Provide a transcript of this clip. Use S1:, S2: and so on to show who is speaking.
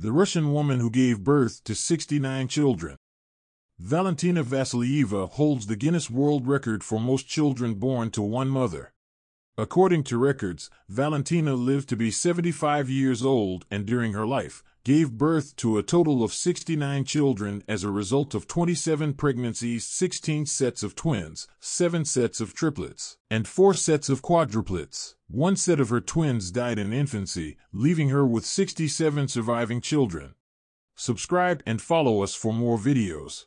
S1: the Russian woman who gave birth to 69 children. Valentina Vassilyeva holds the Guinness World Record for most children born to one mother. According to records, Valentina lived to be 75 years old and during her life, gave birth to a total of 69 children as a result of 27 pregnancies, 16 sets of twins, 7 sets of triplets, and 4 sets of quadruplets. One set of her twins died in infancy, leaving her with 67 surviving children. Subscribe and follow us for more videos.